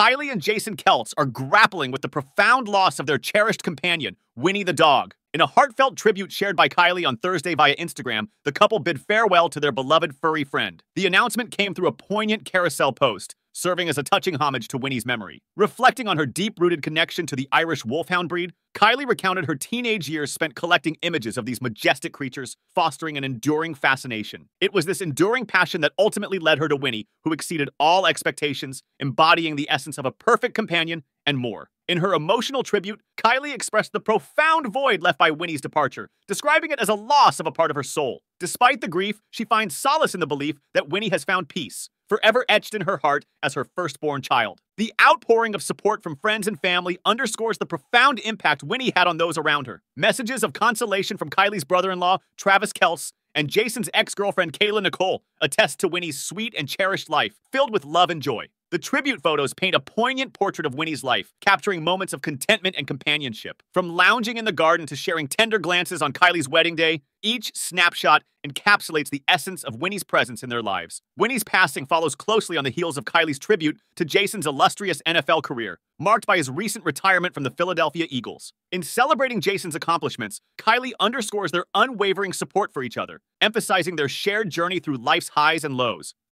Kylie and Jason Kelce are grappling with the profound loss of their cherished companion, Winnie the dog. In a heartfelt tribute shared by Kylie on Thursday via Instagram, the couple bid farewell to their beloved furry friend. The announcement came through a poignant carousel post, serving as a touching homage to Winnie's memory. Reflecting on her deep rooted connection to the Irish Wolfhound breed, Kylie recounted her teenage years spent collecting images of these majestic creatures, fostering an enduring fascination. It was this enduring passion that ultimately led her to Winnie, who exceeded all expectations, embodying the essence of a perfect companion and more. In her emotional tribute, Kylie expressed the profound void left by Winnie's departure, describing it as a loss of a part of her soul. Despite the grief, she finds solace in the belief that Winnie has found peace, forever etched in her heart as her firstborn child. The outpouring of support from friends and family underscores the profound impact Winnie had on those around her. Messages of consolation from Kylie's brother in law, Travis Kelce, and Jason's ex girlfriend, Kayla Nicole, attest to Winnie's sweet and cherished life, filled with love and joy. The tribute photos paint a poignant portrait of Winnie's life, capturing moments of contentment and companionship. From lounging in the garden to sharing tender glances on Kylie's wedding day, each snapshot encapsulates the essence of Winnie's presence in their lives. Winnie's passing follows closely on the heels of Kylie's tribute to Jason's illustrious NFL career, marked by his recent retirement from the Philadelphia Eagles. In celebrating Jason's accomplishments, Kylie underscores their unwavering support for each other, emphasizing their shared journey through life's highs and lows.